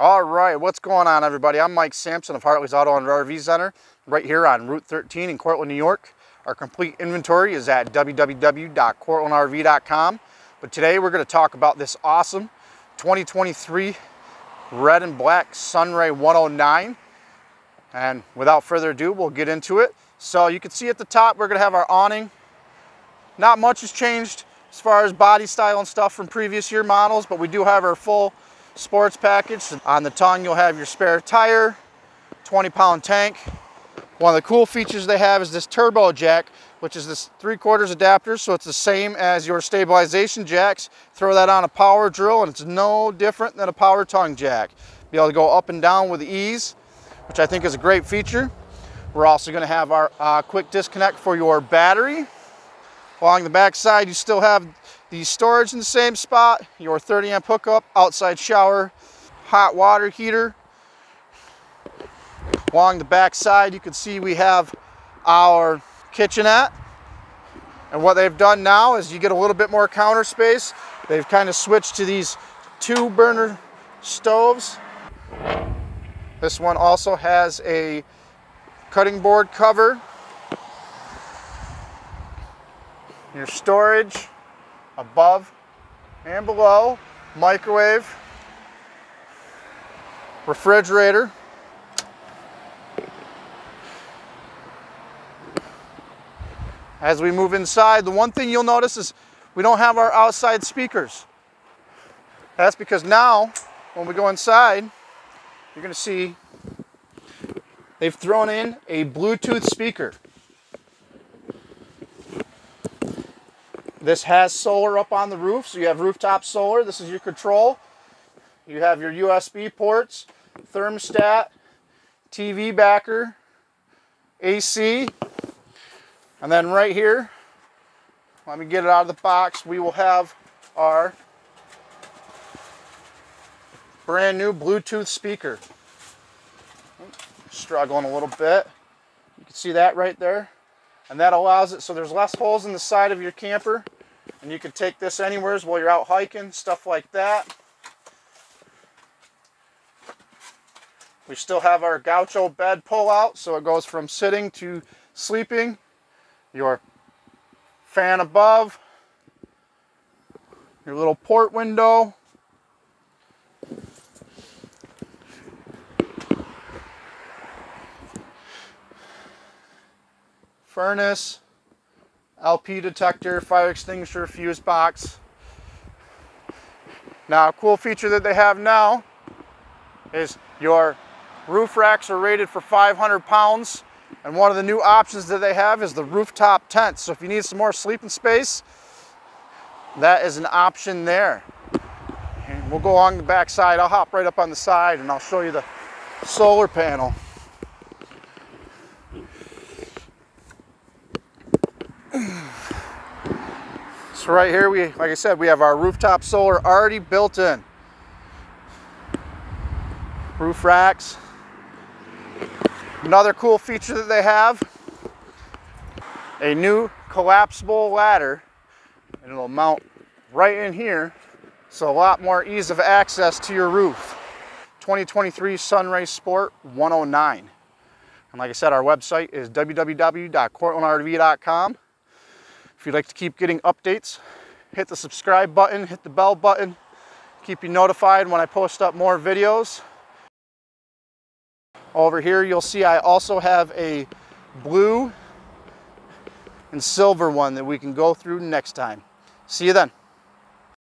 All right, what's going on everybody? I'm Mike Sampson of Hartley's Auto and RV Center right here on Route 13 in Cortland, New York. Our complete inventory is at www.cortlandrv.com. But today we're going to talk about this awesome 2023 red and black Sunray 109. And without further ado, we'll get into it. So you can see at the top, we're going to have our awning. Not much has changed as far as body style and stuff from previous year models, but we do have our full sports package. On the tongue, you'll have your spare tire, 20 pound tank, one of the cool features they have is this turbo jack, which is this three quarters adapter. So it's the same as your stabilization jacks. Throw that on a power drill and it's no different than a power tongue jack. Be able to go up and down with ease, which I think is a great feature. We're also gonna have our uh, quick disconnect for your battery. Along the back side, you still have the storage in the same spot, your 30 amp hookup, outside shower, hot water heater, Along the back side, you can see we have our kitchenette. And what they've done now is you get a little bit more counter space. They've kind of switched to these two burner stoves. This one also has a cutting board cover. Your storage above and below, microwave, refrigerator, As we move inside, the one thing you'll notice is we don't have our outside speakers. That's because now, when we go inside, you're gonna see they've thrown in a Bluetooth speaker. This has solar up on the roof, so you have rooftop solar. This is your control. You have your USB ports, thermostat, TV backer, AC, and then right here, let me get it out of the box, we will have our brand new Bluetooth speaker. Struggling a little bit. You can see that right there. And that allows it, so there's less holes in the side of your camper. And you can take this anywhere while you're out hiking, stuff like that. We still have our gaucho bed pull out, so it goes from sitting to sleeping. Your fan above, your little port window, furnace, LP detector, fire extinguisher, fuse box. Now, a cool feature that they have now is your roof racks are rated for 500 pounds and one of the new options that they have is the rooftop tent. So if you need some more sleeping space, that is an option there. And we'll go along the back side. I'll hop right up on the side and I'll show you the solar panel. So right here, we, like I said, we have our rooftop solar already built in. Roof racks, Another cool feature that they have, a new collapsible ladder and it'll mount right in here. So a lot more ease of access to your roof. 2023 Sunray Sport 109. And like I said, our website is www.cortlandrv.com. If you'd like to keep getting updates, hit the subscribe button, hit the bell button, keep you notified when I post up more videos. Over here you'll see I also have a blue and silver one that we can go through next time. See you then.